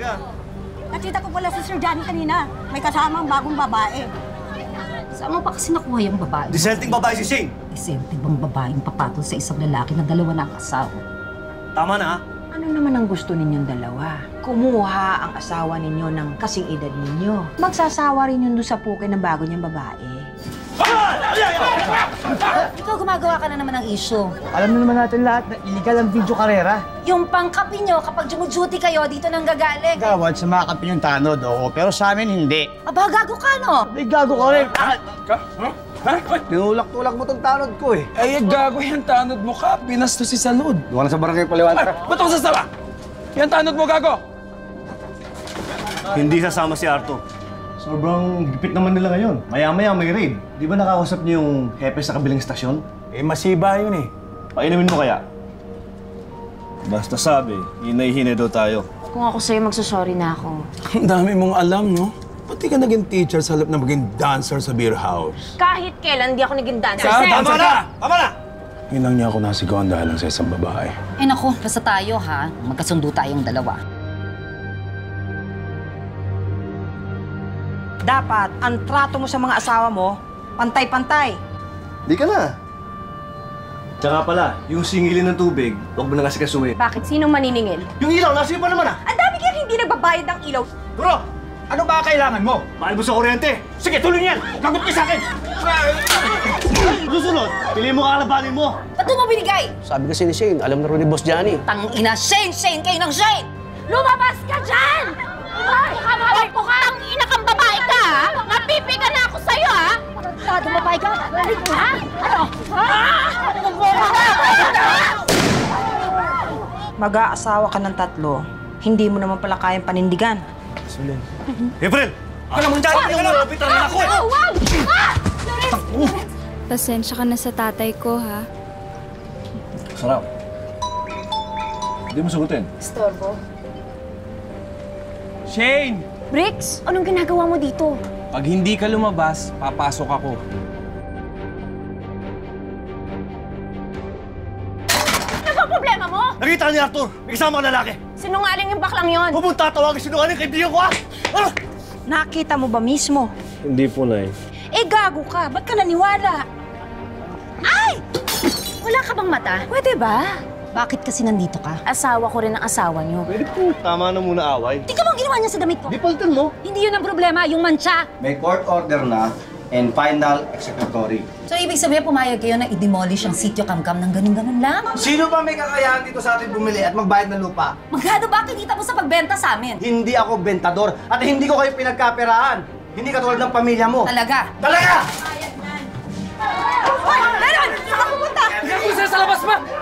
aga. Nakita ko pala si Sir Johnny kanina. May kasamang bagong babae. Saan mo pa kasi nakuha yung babae? Dissenting babae si Shane. Disente bang babaeng papatol sa isang lalaki na dalawa na ang asawa? Tama na ha? Ano naman ang gusto ninyong dalawa? Kumuha ang asawa ninyo ng kasing edad ninyo. Magsasawa rin yun doon sa puke ng bago niyang babae. Ikaw gumagawa ka na naman ng issue. Alam na naman natin lahat na illegal ang video karera. Yung pangkapi nyo, kapag jumuduty kayo, dito nang gagaling. Gawad sa mga kampi yung tanod, oo. Pero sa amin, hindi. Aba, gago ka, no? May gago ka rin. Ha? Tinulak-tulak mo tong tanod ko eh. Ay, gago yan, tanod mo ka. Binastos si Salud. Na sa barangay Ay, Paliwanta. ba't ako sasawa? Yan tanod mo, gago. Hindi sasama si Arto. Sobrang gipit naman nila ngayon. Maya-maya may raid. Di ba nakausap niyo yung hepe sa kabilang istasyon? Eh, masiba yun eh. Painumin mo kaya? Basta sabi, hinay-hinay daw tayo. Kung ako sa'yo, magsasorry na ako. Ang dami mong alam, no? Pati ka naging teacher sa halip na maging dancer sa beer house. Kahit kailan, di ako naging dancer. Sa Sir! dancer ka! Tama na! Yun lang niya ako nasigawan dahil lang sa isang babae. Eh naku, basta tayo ha. Magkasundo tayong dalawa. Dapat, ang trato mo sa mga asawa mo, pantay-pantay. Di ka na. Tsaka pala, yung singilin ng tubig, huwag mo na kasi kasuhin. Bakit? Sinong maniningil? Yung ilaw, nasa iyo pa naman ah! Ang dami kaya hindi nagbabayad ng ilaw. Bro! Ano ba kailangan mo? Mahal mo sa kuryente! Sige, tuloy niyan! Gagot ka sa akin! Susunod, pili mo kalabanin mo! Ba't mo binigay? Sabi kasi ni Shane, alam na rin ni Boss Johnny. Tangina, Shane! Shane kayo ng Shane! Lumabas ka dyan! Ko ka! Ang ina kang babae ka, ha? Napipiga na ako sa'yo, ha? Tado babae ka? Ha? Ano? Ha? Mag-aasawa ka ng tatlo, hindi mo naman pala kayang panindigan. April! Ano mong dyan? Ano na? Kapitan na ako eh! Oh, wow! Ah! Pasensya ka na sa tatay ko, ha? Sarap. Hindi mo sagutin. Shane! Bricks, anong ginagawa mo dito? Pag hindi ka lumabas, papasok ako. Ano bang problema mo? Nakita ka ni Arthur! May kasama ka lalaki! Sinungaling yung baklang yon. Huwag mong tatawagin sinungaling kaibigan ko ah! Ano? Nakita mo ba mismo? Hindi po, Nay. Eh, gago ka. Ba't ka naniwala? Wala ka bang mata? Pwede ba? Bakit kasi nandito ka? Asawa ko rin ang asawa niyo. Pwede po. Tama na muna away. Mo ang ginawa niya sa damit ko. Di palitan mo. Hindi yun ang problema, yung mancha. May court order na and final executory. So, ibig sabihin, pumayag kayo na i-demolish ang sitio kamkam ng ganun-ganun lang? Sino ba may kakayahan dito sa atin bumili at magbayad ng lupa? Magkano ba kinita mo sa pagbenta sa amin? Hindi ako bentador at hindi ko kayo pinagkaperahan. Hindi katulad ng pamilya mo. Talaga? Talaga! Meron! Saan ka pupunta? Kung sa labas pa!